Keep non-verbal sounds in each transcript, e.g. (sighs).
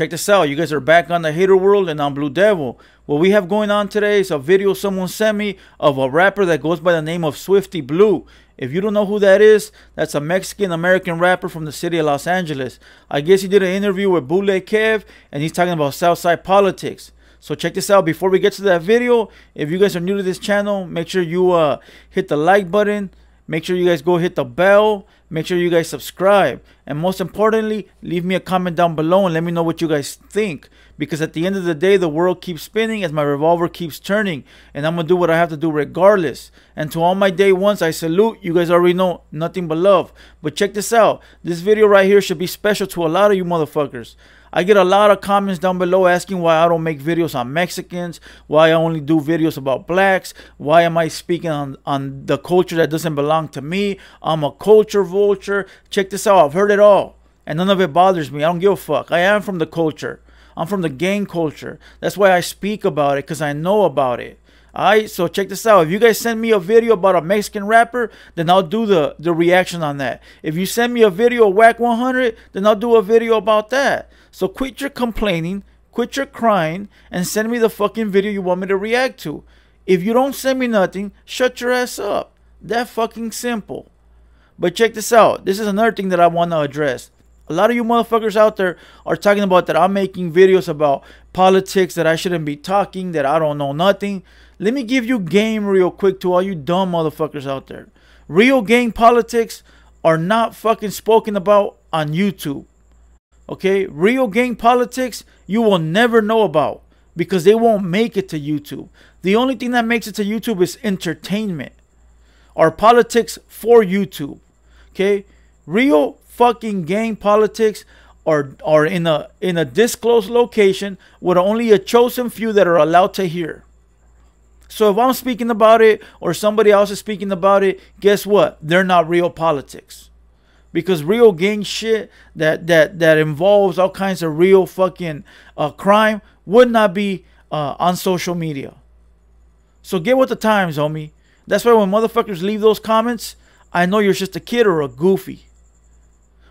check this out. You guys are back on the hater world and on Blue Devil. What we have going on today is a video someone sent me of a rapper that goes by the name of Swifty Blue. If you don't know who that is, that's a Mexican American rapper from the city of Los Angeles. I guess he did an interview with Bootleg Kev and he's talking about Southside politics. So check this out. Before we get to that video, if you guys are new to this channel, make sure you uh, hit the like button. Make sure you guys go hit the bell Make sure you guys subscribe. And most importantly, leave me a comment down below and let me know what you guys think. Because at the end of the day, the world keeps spinning as my revolver keeps turning. And I'm going to do what I have to do regardless. And to all my day ones, I salute. You guys already know nothing but love. But check this out. This video right here should be special to a lot of you motherfuckers. I get a lot of comments down below asking why I don't make videos on Mexicans, why I only do videos about blacks, why am I speaking on, on the culture that doesn't belong to me. I'm a culture vulture. Check this out. I've heard it all. And none of it bothers me. I don't give a fuck. I am from the culture. I'm from the gang culture. That's why I speak about it, because I know about it. Alright, so check this out. If you guys send me a video about a Mexican rapper, then I'll do the, the reaction on that. If you send me a video of Wack 100, then I'll do a video about that. So quit your complaining, quit your crying, and send me the fucking video you want me to react to. If you don't send me nothing, shut your ass up. That fucking simple. But check this out. This is another thing that I want to address. A lot of you motherfuckers out there are talking about that I'm making videos about politics that I shouldn't be talking, that I don't know nothing. Let me give you game real quick to all you dumb motherfuckers out there. Real game politics are not fucking spoken about on YouTube. Okay? Real gang politics you will never know about because they won't make it to YouTube. The only thing that makes it to YouTube is entertainment or politics for YouTube. Okay? Real fucking gang politics are are in a in a disclosed location with only a chosen few that are allowed to hear. So if I'm speaking about it or somebody else is speaking about it, guess what? They're not real politics because real gang shit that that that involves all kinds of real fucking uh, crime would not be uh, on social media. So get with the times, homie. That's why when motherfuckers leave those comments, I know you're just a kid or a goofy.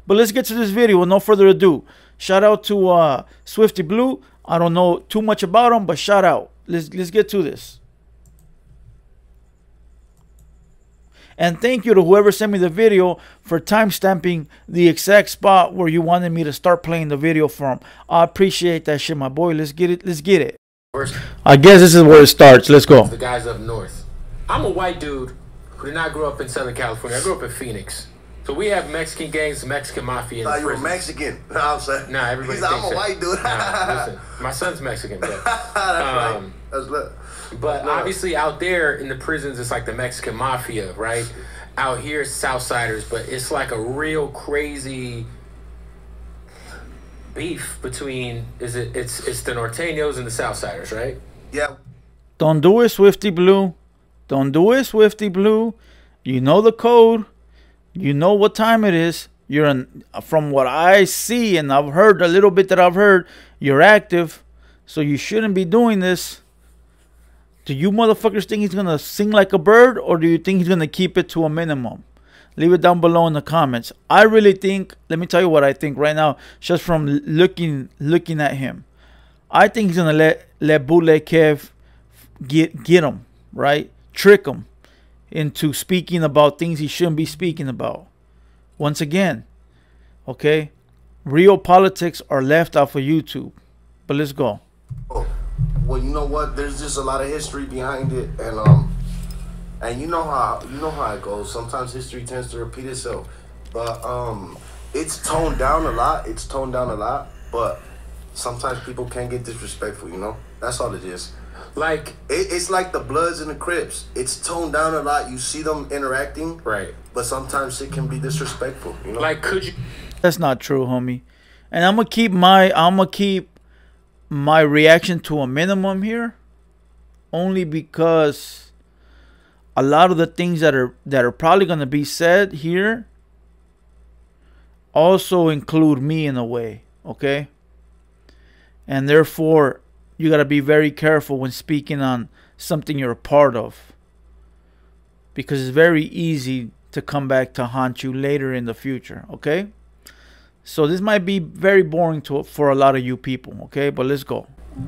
But let's get to this video with no further ado. Shout out to uh, Swifty Blue. I don't know too much about him, but shout out. Let's let's get to this. And thank you to whoever sent me the video for timestamping the exact spot where you wanted me to start playing the video from. I appreciate that shit, my boy. Let's get it. Let's get it. I guess this is where it starts. Let's go. The guys up north. I'm a white dude who did not grow up in Southern California. I grew up in Phoenix. So we have Mexican gangs, Mexican mafia. Nah, you're Mexican. (laughs) No, I'm saying. Nah, everybody. He's like, I'm a white dude. nah, (laughs) listen, my son's Mexican, but. (laughs) That's um, right. That's lit. But obviously, out there in the prisons, it's like the Mexican mafia, right? Out here, it's Southsiders, but it's like a real crazy beef between is it it's it's the Norteños and the Southsiders, right? Yeah. Don't do it, Swifty Blue. Don't do it, Swifty Blue. You know the code. You know what time it is. You're in, from what I see and I've heard a little bit that I've heard, you're active. So you shouldn't be doing this. Do you motherfuckers think he's gonna sing like a bird, or do you think he's gonna keep it to a minimum? Leave it down below in the comments. I really think. Let me tell you what I think right now, just from looking looking at him. I think he's gonna let let Bootleg Kev get get him right, trick him into speaking about things he shouldn't be speaking about. Once again, okay, real politics are left off of YouTube. But let's go. Well, you know what? There's just a lot of history behind it, and um, and you know how you know how it goes. Sometimes history tends to repeat itself, but um, it's toned down a lot. It's toned down a lot, but sometimes people can get disrespectful. You know, that's all it is. Like it, it's like the Bloods and the Crips. It's toned down a lot. You see them interacting, right? But sometimes it can be disrespectful. You know, like could you? That's not true, homie. And I'm gonna keep my I'm gonna keep my reaction to a minimum here only because a lot of the things that are that are probably going to be said here also include me in a way okay and therefore you got to be very careful when speaking on something you're a part of because it's very easy to come back to haunt you later in the future okay So this might be very boring to for a lot of you people, okay? But let's go.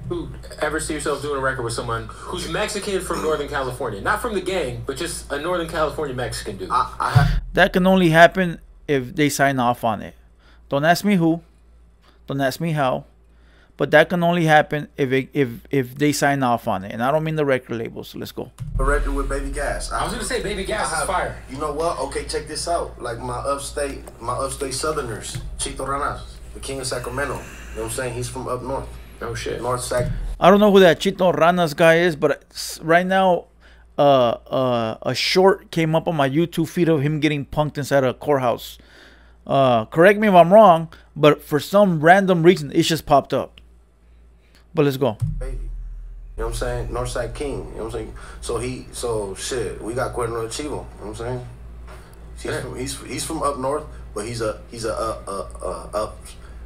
Who ever see yourself doing a record with someone who's Mexican from Northern California? Not from the gang, but just a Northern California Mexican dude. I, I have, That can only happen if they sign off on it. Don't ask me who. Don't ask me how. But that can only happen if it, if if they sign off on it. And I don't mean the record labels. So let's go. a record with Baby Gas. I was gonna say Baby I Gas is fire. You know what? Okay, check this out. Like my upstate, my upstate Southerners, Chito Ranas, the king of Sacramento. You know what I'm saying? He's from up north, No shit. North Sac. I don't know who that Chito Ranas guy is, but right now, uh, uh, a short came up on my YouTube feed of him getting punked inside a courthouse. Uh, correct me if I'm wrong, but for some random reason, it just popped up. But let's go. baby. You know what I'm saying? Northside King. You know what I'm saying? So he, so shit, we got Cuerno Chivo. You know what I'm saying? He's Yeah. from he's he's from up north, but he's a he's a uh, uh, uh, up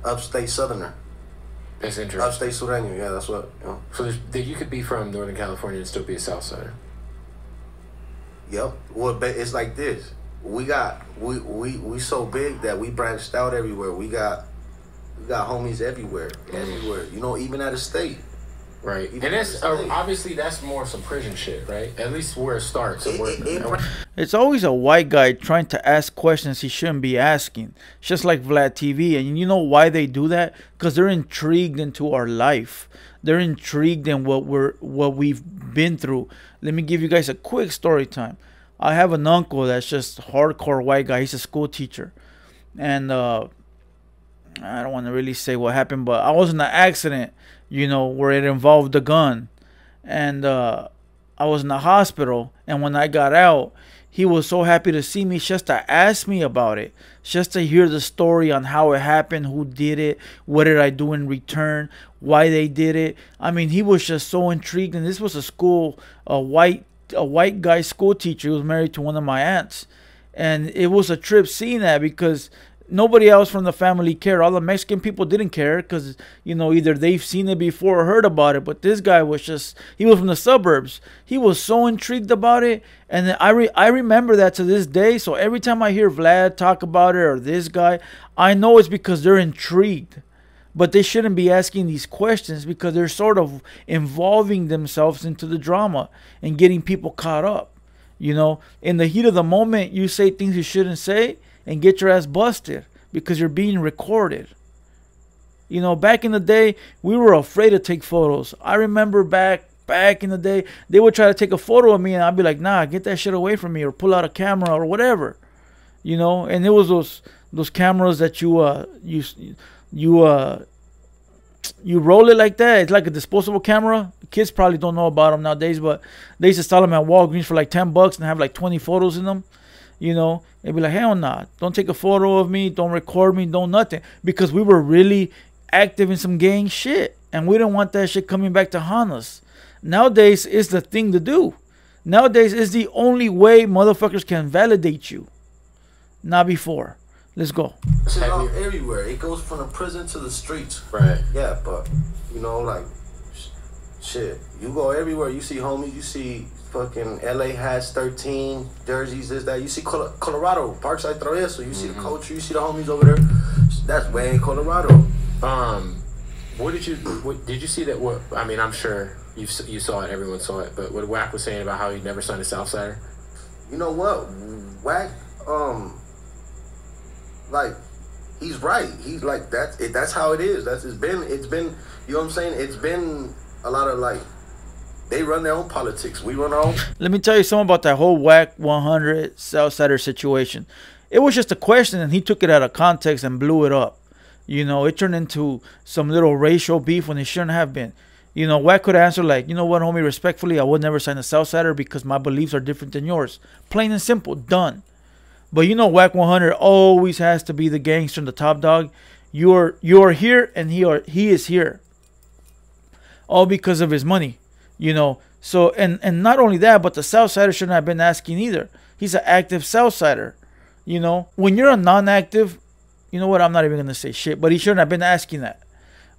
upstate Southerner, That's interesting. upstate Sureño. Yeah, that's what. You know. So there's, that you could be from Northern California and still be a Southsider. Yep. Well, but it's like this. We got we we we so big that we branched out everywhere. We got we got homies everywhere, everywhere. You know, even out of state. Right. Even And that's to uh, obviously that's more some prison shit, right? At least where it starts. It- where, it- it- It's always a white guy trying to ask questions he shouldn't be asking. It's just like Vlad TV. And you know why they do that? Because they're intrigued into our life. They're intrigued in what we're what we've been through. Let me give you guys a quick story time. I have an uncle that's just hardcore white guy. He's a school teacher. And uh I don't want to really say what happened, but I was in an accident, you know, where it involved a gun. And uh I was in the hospital, and when I got out, he was so happy to see me just to ask me about it, just to hear the story on how it happened, who did it, what did I do in return, why they did it. I mean, he was just so intrigued, and this was a school, a white, a white guy school teacher who was married to one of my aunts, and it was a trip seeing that because nobody else from the family cared. All the Mexican people didn't care because you know either they've seen it before or heard about it. But this guy was just he was from the suburbs. He was so intrigued about it, and I re- I remember that to this day. So every time I hear Vlad talk about it or this guy, I know it's because they're intrigued. But they shouldn't be asking these questions because they're sort of involving themselves into the drama and getting people caught up. You know, in the heat of the moment, you say things you shouldn't say and get your ass busted because you're being recorded. You know, back in the day, we were afraid to take photos. I remember back back in the day, they would try to take a photo of me and I'd be like, "Nah, get that shit away from me or pull out a camera or whatever." You know, and it was those those cameras that you uh you you uh you roll it like that. It's like a disposable camera. Kids probably don't know about them nowadays, but they used to sell them at Walgreens for like ten bucks and have like twenty photos in them. You know, they'd be like, hell nah, don't take a photo of me, don't record me, don't nothing, because we were really active in some gang shit, and we didn't want that shit coming back to haunt us. Nowadays, it's the thing to do. Nowadays, it's the only way motherfuckers can validate you. Not before. Let's go. Shit Have off everywhere. It goes from the prison to the streets. right. Yeah, but you know, like sh- shit. You go everywhere. You see homies. You see fucking LA has 13 jerseys. This that. You see Colo- Colorado Parkside Traveso. You see the culture. You see the homies over there. That's way in Colorado. Um, what did you? What did you see that? What I mean, I'm sure you you saw it. Everyone saw it. But what Wack was saying about how he never signed a Southsider. You know what? Wack. Um. Like. He's right. He's like that's it. That's how it is. That's it's been. It's been. You know what I'm saying? It's been a lot of like. They run their own politics. We run our own. Let me tell you something about that whole Wack 100 Southsider situation. It was just a question, and he took it out of context and blew it up. You know, it turned into some little racial beef when it shouldn't have been. You know, Wack could answer like, you know what, homie, respectfully, I would never sign a Southsider because my beliefs are different than yours. Plain and simple, done. But you know, Wack 100 always has to be the gangster and the top dog. You're you're here, and he are he is here. All because of his money, you know. So and and not only that, but the Southsider shouldn't have been asking either. He's an active Southsider. You know, when you're a non-active, you know what? I'm not even gonna say shit, but he shouldn't have been asking that.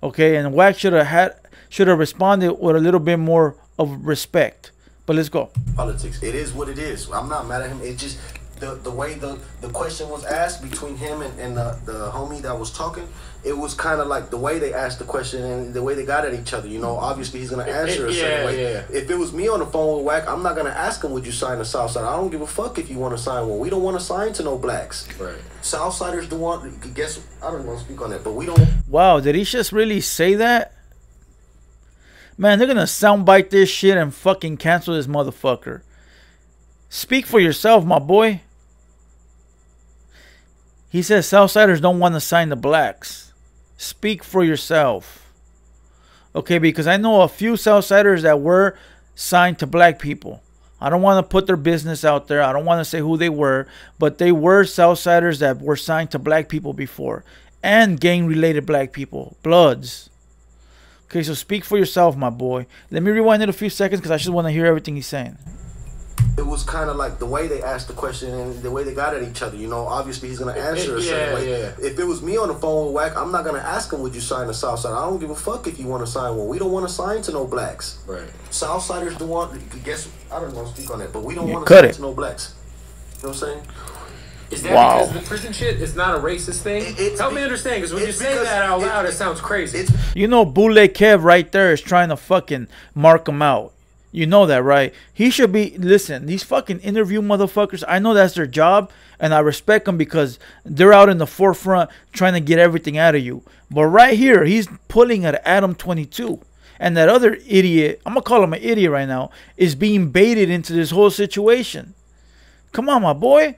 Okay, and Wack should have had should have responded with a little bit more of respect. But let's go. politics. It is what it is. I'm not mad at him. It just the the way the the question was asked between him and, and the, the homie that was talking, it was kind of like the way they asked the question and the way they got at each other. You know, obviously he's gonna answer a Yeah, way. yeah. If it was me on the phone with Wack, I'm not gonna ask him, "Would you sign the Southside?" I don't give a fuck if you want to sign one. We don't want to sign to no blacks. Right. Southsiders do want. Guess I don't want to speak on that, but we don't. Wow, did he just really say that? Man, they're gonna soundbite this shit and fucking cancel this motherfucker. Speak for yourself, my boy. He says Southsiders don't want to sign the blacks. Speak for yourself. Okay, because I know a few Southsiders that were signed to black people. I don't want to put their business out there. I don't want to say who they were, but they were Southsiders that were signed to black people before and gang related black people, Bloods. Okay, so speak for yourself, my boy. Let me rewind it a few seconds because I just want to hear everything he's saying. It was kind of like the way they asked the question and the way they got at each other. You know, obviously he's gonna answer a certain yeah, way. yeah. If it was me on the phone with Wack, I'm not gonna ask him, "Would you sign the Southside?" I don't give a fuck if you want to sign one. We don't want to sign to no blacks. Right. Southsiders don't want. Guess I don't want to speak on that, but we don't want to cut sign it. to no blacks. You know what I'm saying? Is that Wow. because the prison shit is not a racist thing? It- it's Help me understand, because when you say that out loud, it, sounds crazy. You know, Boule Kev right there is trying to fucking mark him out. You know that, right? He should be. Listen, these fucking interview motherfuckers, I know that's their job, and I respect them because they're out in the forefront trying to get everything out of you. But right here, he's pulling at Adam 22. And that other idiot, I'm going to call him an idiot right now, is being baited into this whole situation. Come on, my boy.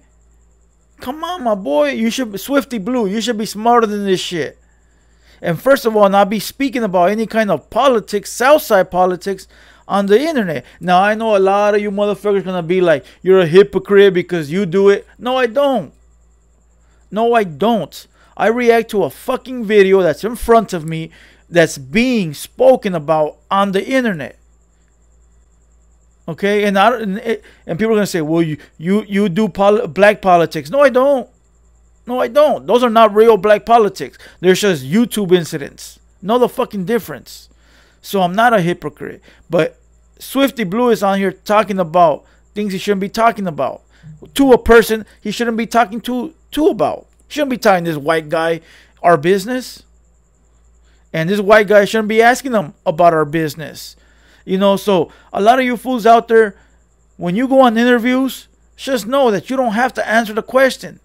Come on, my boy. You should be Swifty Blue. You should be smarter than this shit. And first of all, not be speaking about any kind of politics, Southside politics, on the internet. Now I know a lot of you motherfuckers gonna be like, you're a hypocrite because you do it. No, I don't. No, I don't. I react to a fucking video that's in front of me that's being spoken about on the internet. Okay, and I and, it, and people are gonna say, "Well, you you you do black politics." No, I don't. No, I don't. Those are not real black politics. They're just YouTube incidents. Know the fucking difference. So I'm not a hypocrite. But Swifty Blue is on here talking about things he shouldn't be talking about. To a person he shouldn't be talking to to about. Shouldn't be telling this white guy our business. And this white guy shouldn't be asking them about our business. You know, so a lot of you fools out there, when you go on interviews, just know that you don't have to answer the question.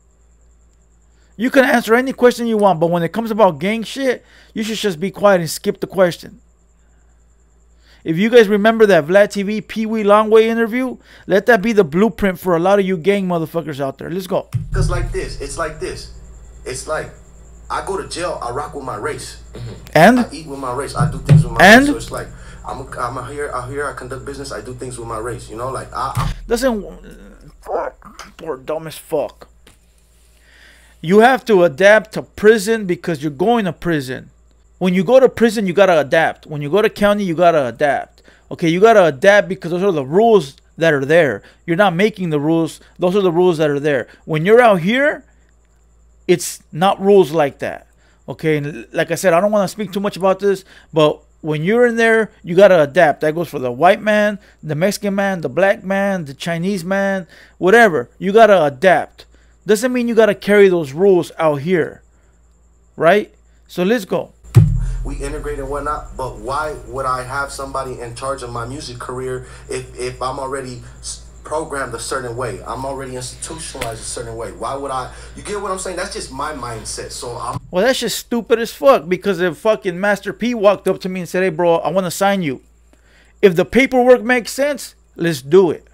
You can answer any question you want, but when it comes about gang shit, you should just be quiet and skip the question. If you guys remember that Vlad TV Peewee Longway interview, let that be the blueprint for a lot of you gang motherfuckers out there. Let's go. Because like this, it's like this. It's like I go to jail, I rock with my race. Mm-hmm. And I eat with my race. I do things with my And? race. So it's like I'm I'm out here, out here. I conduct business. I do things with my race. You know, like I, I doesn't fuck, poor dumb as fuck. You have to adapt to prison because you're going to prison. When you go to prison, you gotta adapt. When you go to county, you gotta adapt. Okay, you gotta adapt because those are the rules that are there. You're not making the rules. Those are the rules that are there. When you're out here, it's not rules like that. Okay, and like I said, I don't want to speak too much about this, but when you're in there, you gotta adapt. That goes for the white man, the Mexican man, the black man, the Chinese man, whatever. You gotta adapt. Doesn't mean you gotta carry those rules out here, right? So let's go. We integrate and whatnot. But why would I have somebody in charge of my music career if if I'm already programmed a certain way? I'm already institutionalized a certain way. Why would I? You get what I'm saying? That's just my mindset. So I'm Well, that's just stupid as fuck because if fucking Master P walked up to me and said, hey, bro, I want to sign you. If the paperwork makes sense, let's do it.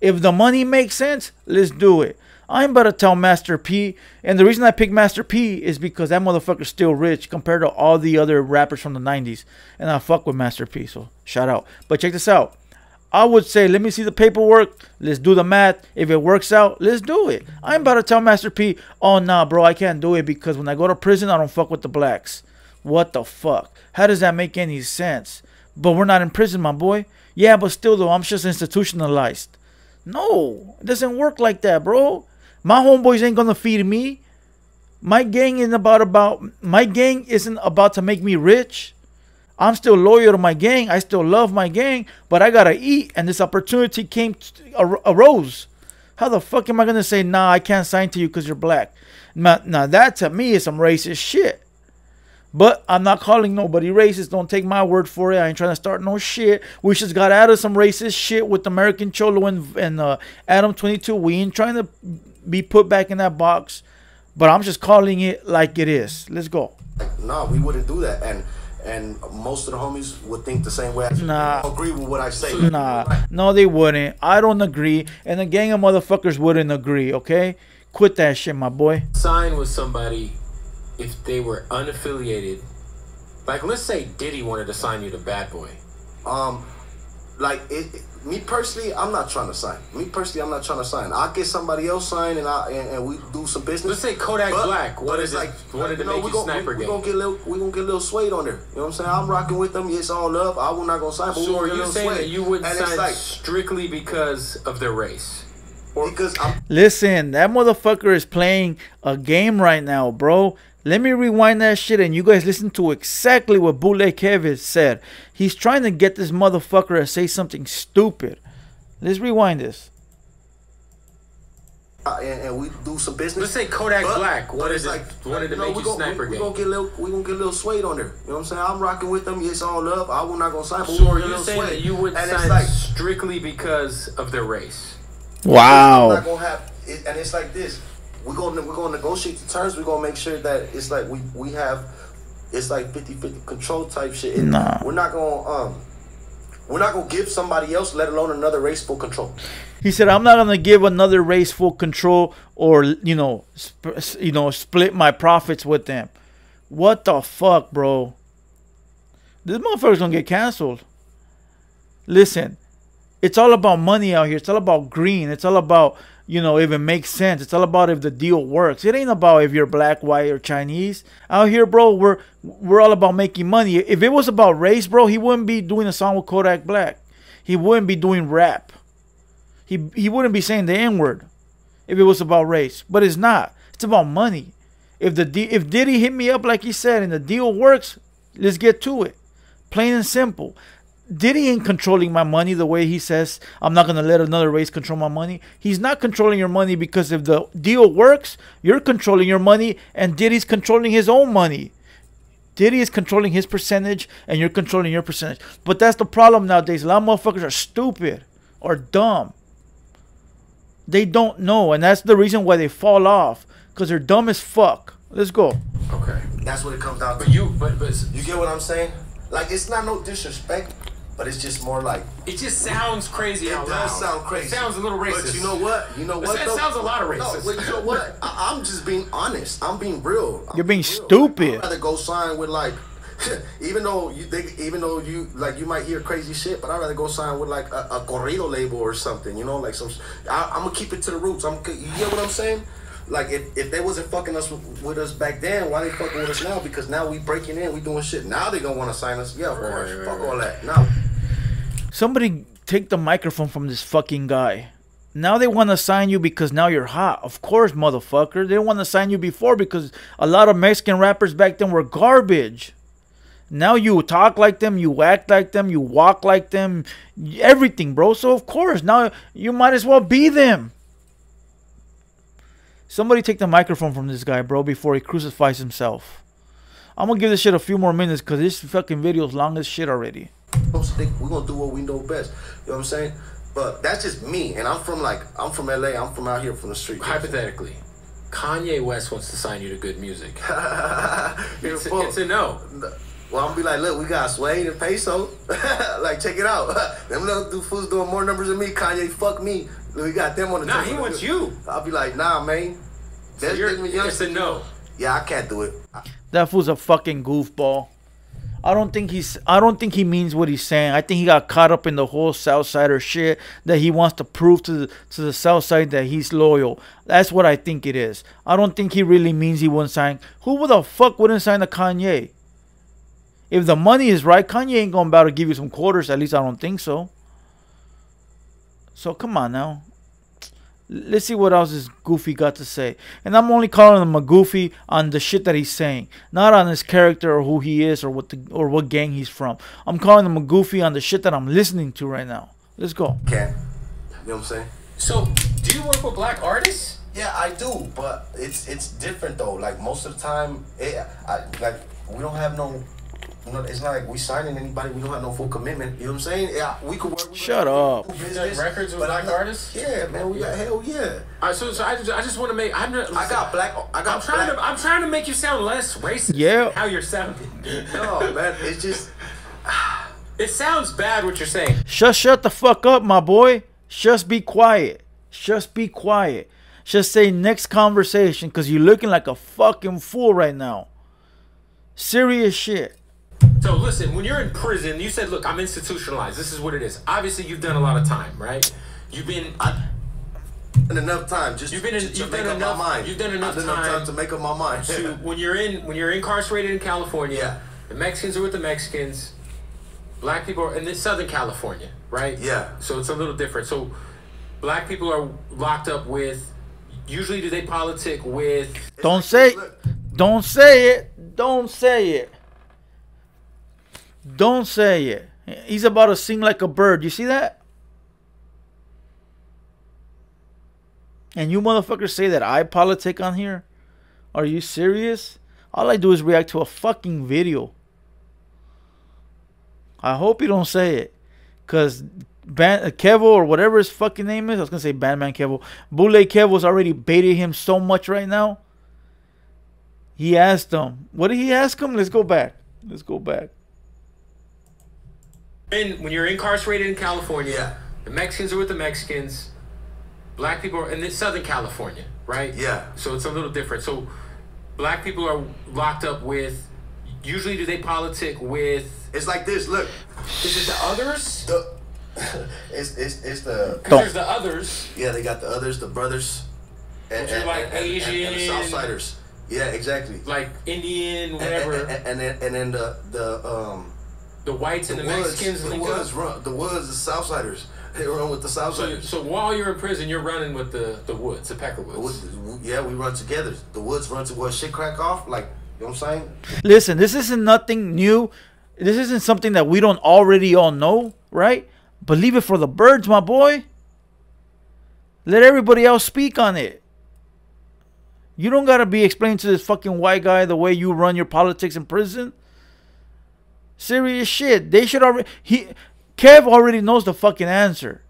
If the money makes sense, let's do it. I'm about to tell Master P, and the reason I picked Master P is because that motherfucker's still rich compared to all the other rappers from the 90s. And I fuck with Master P, so shout out. But check this out. I would say, let me see the paperwork. Let's do the math. If it works out, let's do it. I'm about to tell Master P, oh, nah, bro, I can't do it because when I go to prison, I don't fuck with the blacks. What the fuck? How does that make any sense? But we're not in prison, my boy. Yeah, but still, though, I'm just institutionalized. No, it doesn't work like that, bro. My homeboys ain't gonna feed me. My gang isn't about about my gang isn't about to make me rich. I'm still loyal to my gang. I still love my gang, but I gotta eat, and this opportunity came ar- arose. How the fuck am I gonna say nah? I can't sign to you because you're black. Now, now that to me is some racist shit. But I'm not calling nobody racist. Don't take my word for it. I ain't trying to start no shit. We just got out of some racist shit with American Cholo and, and uh, Adam 22. We ain't trying to be put back in that box. But I'm just calling it like it is. Let's go. No, we wouldn't do that. And and most of the homies would think the same way. I Nah. agree with what I say. Nah, no, they wouldn't. I don't agree. And a gang of motherfuckers wouldn't agree, okay? Quit that shit, my boy. Sign with somebody if they were unaffiliated. Like, let's say Diddy wanted to sign you to Bad Boy. Um, like it, it- me personally, I'm not trying to sign. Me personally, I'm not trying to sign. I'll get somebody else signed, and I and, and we do some business. Let's say Kodak Black wanted it's to- wanted to know, make we you gon- Sniper we, we gonna get a little, we gonna get a little swayed on there. You know what I'm saying? I'm rocking with them. It's all up. I will not gonna sign. But we So gonna are you little saying that swayed. you wouldn't and it's sign like strictly because of their race? Or because I'm Listen, that motherfucker is playing a game right now, bro. Let me rewind that shit and you guys listen to exactly what Bootleg Kevin said. He's trying to get this motherfucker to say something stupid. Let's rewind this. Uh, and, and we do some business. Let's say Kodak But- Black but wanted it's to- wanted to know, make we you gon- Sniper we, we Gang. gonna get a little, we gonna get a little swayed on there. You know what I'm saying? I'm rocking with them. It's all up. I will not gonna sign. But we So gonna are you saying swayed. that you would and sign it's like, strictly because of their race? I'm Wow. not gonna have, it, and it's like this. We're gonna we're gonna negotiate the terms. We're gonna make sure that it's like we we have, it's like 50-50 control type shit. It- Nah. We're not gonna um, we're not gonna give somebody else, let alone another race, full control. He said, "I'm not gonna give another race full control, or you know, sp- you know, split my profits with them." What the fuck, bro? This motherfucker's gonna get canceled. Listen, it's all about money out here. It's all about green. It's all about you know it makes sense. It's all about if the deal works. It ain't about if you're black, white, or Chinese. Out here, bro, we're we're all about making money. If it was about race, bro, he wouldn't be doing a song with Kodak Black. He wouldn't be doing rap. He he wouldn't be saying the N word if it was about race, but it's not. It's about money. If the if Diddy hit me up like he said and the deal works, let's get to it. Plain and simple. Diddy ain't controlling my money the way he says I'm not gonna let another race control my money. He's not controlling your money because if the deal works, you're controlling your money and Diddy's controlling his own money. Diddy is controlling his percentage and you're controlling your percentage. But that's the problem nowadays. A lot of motherfuckers are stupid or dumb. They don't know, and that's the reason why they fall off. Because they're dumb as fuck. Let's go. Okay. That's what it comes down to. But you, but but You get what I'm saying? Like it's not no disrespect, but it's just more like it just sounds crazy. it out does loud. sound crazy. It sounds a little racist. But you know what? You know what? sa- it though? sounds a lot of No, racist. but you know what? (laughs) I, I'm just being honest. I'm being real. I'm You're being real. stupid. I'd rather go sign with like, (laughs) even though you think, even though you like, you might hear crazy shit, but I'd rather go sign with like a, a corrido label or something. You know, like some. I, I'm gonna keep it to the roots. I'm. You get what I'm saying? Like if, if they wasn't fucking us with, with us back then, why they fucking with us now? Because now we breaking in, we doing shit. Now they gonna want to sign us. Yeah, of Right, course. right, Fuck right. all that. Now Somebody take the microphone from this fucking guy. Now they want to sign you because now you're hot. Of course, motherfucker. They didn't want to sign you before because a lot of Mexican rappers back then were garbage. Now you talk like them, you act like them, you walk like them, everything, bro. So of course, now you might as well be them. Somebody take the microphone from this guy, bro, before he crucifies himself. I'm gonna give this shit a few more minutes because this fucking video is long as shit already. Don't stick. We're gonna do what we know best. You know what I'm saying? But that's just me, and I'm from like I'm from LA. I'm from out here from the street. Hypothetically, Kanye West wants to sign you to G.O.O.D. Music. (laughs) You're It's a, full. it's a no. Well, I'm gonna be like, look, we got Suede and Peso. (laughs) like, check it out. (laughs) them little two fools doing more numbers than me. Kanye, fuck me. We got them on the. Nah, he of the- wants you. I'll be like, nah, man. So That's you're, different young it's a no. Yeah, I can't do it. That fool's a fucking goofball. I don't think he's. I don't think he means what he's saying. I think he got caught up in the whole Southsider shit that he wants to prove to the to the Southside that he's loyal. That's what I think it is. I don't think he really means he wouldn't sign. Who the fuck wouldn't sign a Kanye? If the money is right, Kanye ain't gonna about to give you some quarters. At least I don't think so. So come on now. Let's see what else this goofy got to say. And I'm only calling him a goofy on the shit that he's saying, not on his character or who he is or what the or what gang he's from. I'm calling him a goofy on the shit that I'm listening to right now. Let's go. Can't. You know what I'm saying? So Do you work with black artists? Yeah, I do, but it's it's different though. Like most of the time, it, I, like we don't have no. You know, it's not like we signing anybody. We don't have no full commitment. You know what I'm saying? Yeah, we could work. We Shut could up. do You business, records with black I'm artists? Yeah, man. We got hell yeah. All right, so, so I just, I just want to make. I'm not, I got black. I got I'm trying black. to. I'm trying to make you sound less racist. Yeah. How you're sounding. No, man. It's just. (sighs) It sounds bad what you're saying. Just shut the fuck up, my boy. Just be quiet. Just be quiet. Just say next conversation because you're looking like a fucking fool right now. Serious shit. So listen, when you're in prison, you said, "Look, I'm institutionalized. This is what it is." Obviously, you've done a lot of time, right? You've been. I, enough time. Just You've been in- to, to you've make done up enough- my mind. you've done enough I've done enough time time to make up my mind. to (laughs) when you're in when you're incarcerated in California, Yeah. the Mexicans are with the Mexicans, black people are in this Southern California, right? Yeah. So it's a little different. So black people are locked up with. Usually, do they politic with? Don't say Don't say it. Don't say it. Don't say it. He's about to sing like a bird. You see that? And you motherfuckers say that I politic on here? Are you serious? All I do is react to a fucking video. I hope you don't say it. Cause Ban- uh, Kevo or whatever his fucking name is, I was gonna say Bandman Kevo. Boule Kevo's already baited him so much right now. He asked him, what did he ask him? Let's go back. Let's go back. In, when you're incarcerated in California, the Mexicans are with the Mexicans, black people are in Southern California, right? Yeah. So it's a little different. So black people are locked up with. Usually, do they politic with? It's like this. Look, Is it the others? the (laughs) it's it's it's the there's the others. yeah. They got the others, the brothers, and, Which are and, like and, and, and the Asian. Southsiders. Yeah, exactly. like Indian, And, whatever. and, and, and then and then the the um the whites the, and the, woods Mexicans the woods up. run the woods the Southsiders. They run with the So, Southsiders. so while you're in prison, you're running with the the woods, the Pecker The Woods. woods- yeah, we run together. The woods run to what shit crack off. Like you know what I'm saying? Listen, this isn't nothing new. This isn't something that we don't already all know, right? But leave it for the birds, my boy. Let everybody else speak on it. You don't gotta be explaining to this fucking white guy the way you run your politics in prison. Serious shit. They should already he Kev already knows the fucking answer.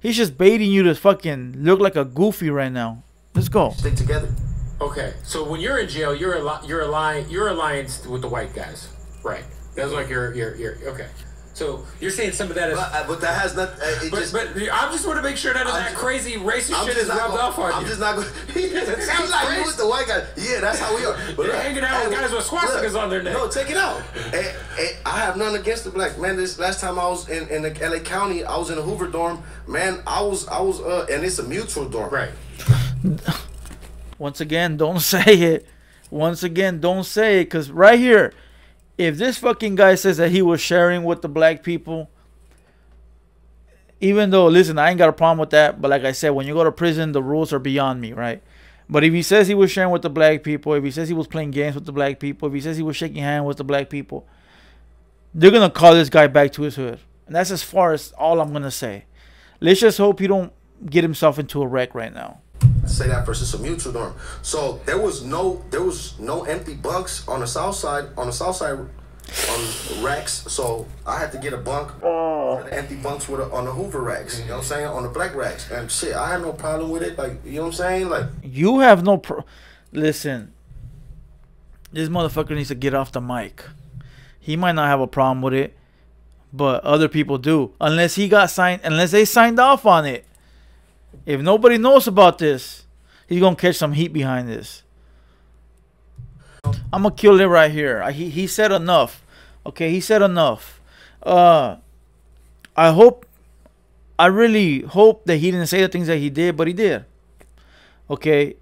He's just baiting you to fucking look like a goofy right now. Let's go. Stay together. Okay, so when you're in jail, you're a you're alliance you're alliance with the white guys, right? That's like your your your okay. So you're saying some of that is. But, uh, but that has not. Uh, it But, just, but I just want to make sure none of that just- crazy racist I'm shit is not rubbed gonna, off on I'm you. just not going. He's (laughs) (laughs) sounds like crazy. you with the white guy. Yeah, that's how we are. (laughs) But You're hanging out with guys with swastikas on their neck. No, take it out. And, and I have nothing against the black man. This last time I was in in the LA County, I was in a Hoover dorm. Man, I was I was uh, and it's a mutual dorm. right. Once again, don't say it. Once again, don't say it. Because right here, if this fucking guy says that he was sharing with the black people, even though, listen, I ain't got a problem with that. But like I said, when you go to prison, the rules are beyond me, right? But if he says he was sharing with the black people, if he says he was playing games with the black people, if he says he was shaking hands with the black people, they're going to call this guy back to his hood. And that's as far as all I'm going to say. Let's just hope he don't get himself into a wreck right now. Say that versus a mutual dorm. So there was no there was no empty bunks on the south side on the south side on racks. So I had to get a bunk. One of the empty bunks with a, on the Hoover racks. You know what I'm saying? On the black racks. And shit, I had no problem with it. Like you know what I'm saying? Like You have no pro. Listen, this motherfucker needs to get off the mic. He might not have a problem with it, but other people do. Unless he got signed, unless they signed off on it. If nobody knows about this, he's gonna catch some heat behind this. I'm gonna kill it right here. I- He he said enough. Okay, he said enough. Uh, I hope. I really hope that he didn't say the things that he did, but he did. Okay.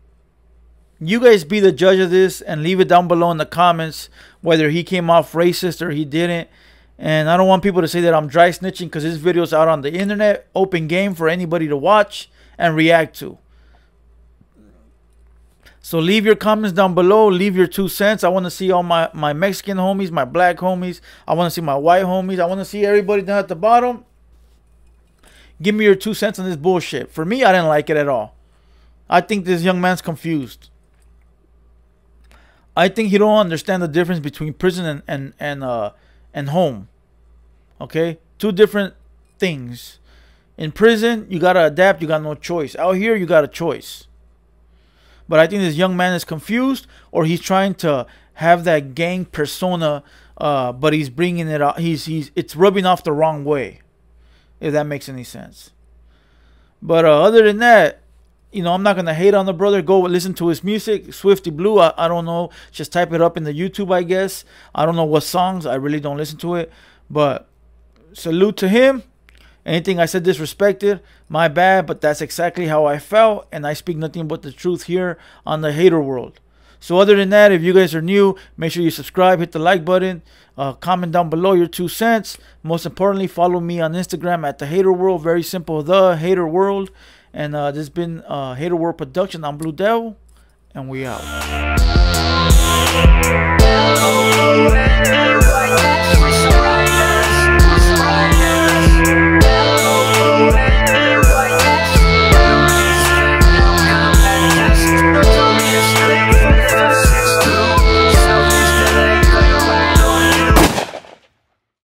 You guys be the judge of this and leave it down below in the comments whether he came off racist or he didn't. And I don't want people to say that I'm dry snitching because this video's out on the internet, open game for anybody to watch and react to. So leave your comments down below. Leave your two cents. I want to see all my, my Mexican homies, my black homies. I want to see my white homies. I want to see everybody down at the bottom. Give me your two cents on this bullshit. For me, I didn't like it at all. I think this young man's confused. I think he don't understand the difference between prison and and and uh and home. Okay, two different things. In prison, you gotta adapt. You got no choice. Out here, you got a choice. But I think this young man is confused, or he's trying to have that gang persona, uh, but he's bringing it out. He's he's it's rubbing off the wrong way. If that makes any sense. But uh, other than that, you know, I'm not gonna hate on the brother. Go listen to his music, Swifty Blue. I, I don't know. Just type it up in the YouTube, I guess. I don't know what songs. I really don't listen to it. But salute to him. Anything I said disrespected, my bad. But that's exactly how I felt, and I speak nothing but the truth here on the hater world. So other than that, if you guys are new, make sure you subscribe, hit the like button, uh, comment down below your two cents. Most importantly, follow me on Instagram at the Hater World. Very simple, the Hater World. And uh, this has been uh, Hater World Production. I'm Blue Devil, and we out.